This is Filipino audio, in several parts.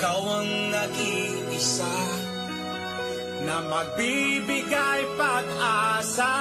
Ikaw ang nag-iisa Na magbibigay pag-asa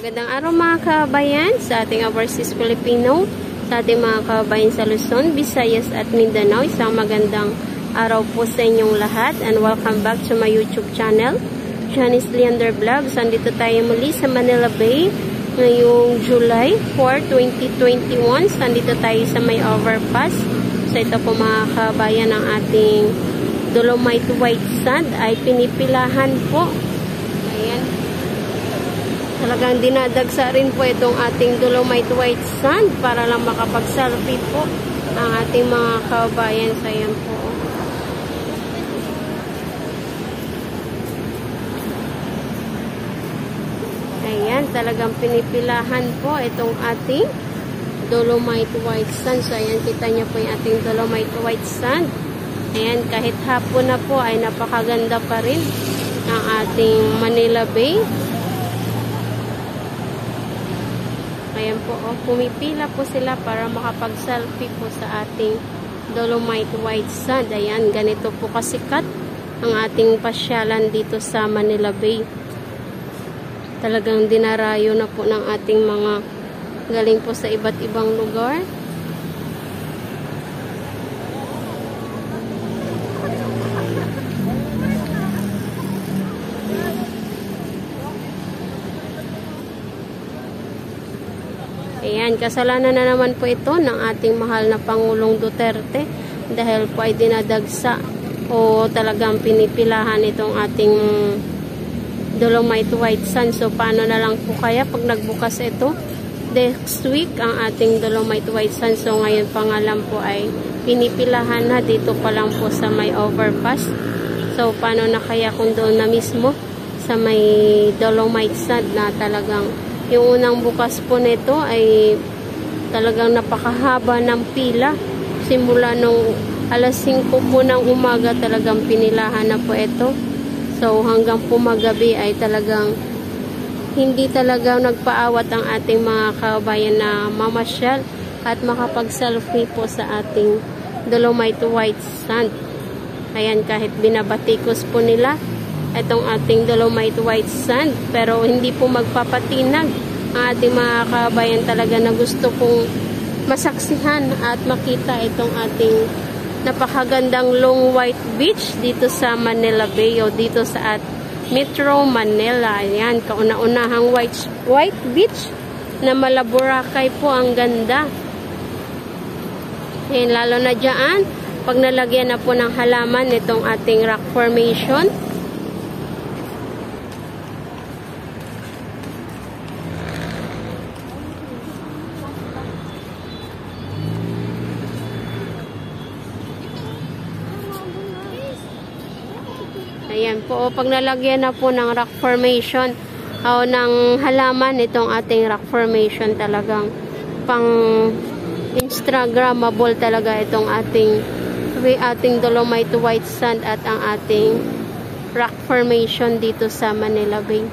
magandang araw mga kabayan sa ating Overseas Filipino, sa ating mga kabayan sa Luzon, Visayas at Mindanao. Isang magandang araw po sa inyong lahat and welcome back to my YouTube channel, Janice Leander Vlogs. Andito tayo muli sa Manila Bay ngayong July 4, 2021. Andito tayo sa may overpass. So ito po mga kabayan ang ating Dolomite White Sand ay pinipilahan po. Ayan. Talagang dinadagsa rin po itong ating Dolomite White Sand para lang makapag-selfie po ang ating mga kabayan sa yan po. Ayan, talagang pinipilahan po itong ating Dolomite White Sand. So, ayan, kita niyo po yung ating Dolomite White Sand. Ayan, kahit hapon na po ay napakaganda pa rin ang ating Manila Bay. Ayan po, oh, pumipila po sila para makapag-selfie po sa ating Dolomite White Sand. Ayan, ganito po kasikat ang ating pasyalan dito sa Manila Bay. Talagang dinarayo na po ng ating mga galing po sa iba't ibang lugar. Ayan, kasalanan na naman po ito ng ating mahal na Pangulong Duterte dahil po ay dinadagsa o talagang pinipilahan itong ating Dolomite White Sand. So, paano na lang po kaya pag nagbukas ito? Next week, ang ating Dolomite White Sand. So, ngayon pa nga lang po ay pinipilahan na dito pa lang po sa may overpass. So, paano na kaya kung doon na mismo sa may Dolomite Sand na talagang yung unang bukas po nito ay talagang napakahaba ng pila. Simula nung alas 5 po ng umaga talagang pinilahan na po ito. So hanggang po magabi ay talagang hindi talaga nagpaawat ang ating mga kabayan na mamasyal at makapag-selfie po sa ating Dolomite White Sand. Ayan kahit binabatikos po nila itong ating Dolomite White Sand pero hindi po magpapatinag ang ating mga kabayan talaga na gusto kong masaksihan at makita itong ating napakagandang long white beach dito sa Manila Bay o dito sa at Metro Manila. Ayan, kauna-unahang white, white beach na malaburakay po ang ganda. Ayan, lalo na dyan, pag nalagyan na po ng halaman itong ating rock formation, Ayan po, pag nalagyan na po ng rock formation o ng halaman itong ating rock formation talagang pang Instagrammable talaga itong ating ating Dolomite White Sand at ang ating rock formation dito sa Manila Bay.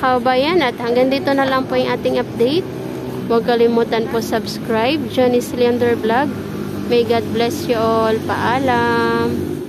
Kabayan at hanggang dito na lang po yung ating update. Huwag kalimutan po subscribe. Johnny Cylinder Vlog. May God bless you all. Paalam.